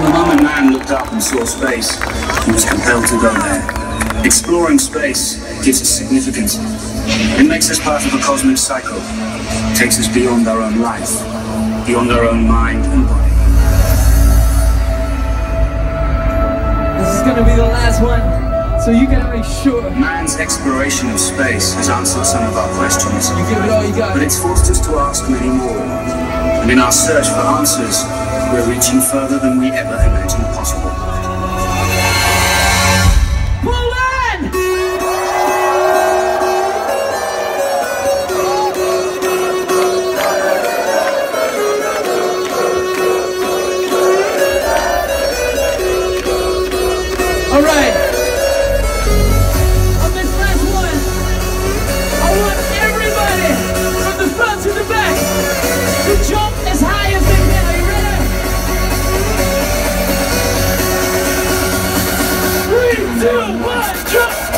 The moment man looked up and saw space, he was compelled to go there. Exploring space gives us significance. It makes us part of a cosmic cycle. It takes us beyond our own life, beyond our own mind and body. This is gonna be the last one, so you gotta make sure Man's exploration of space has answered some of our questions, you give it all you got. but it's forced us to ask many. And in our search for answers, we're reaching further than we ever imagined possible. All right. Two, one, jump!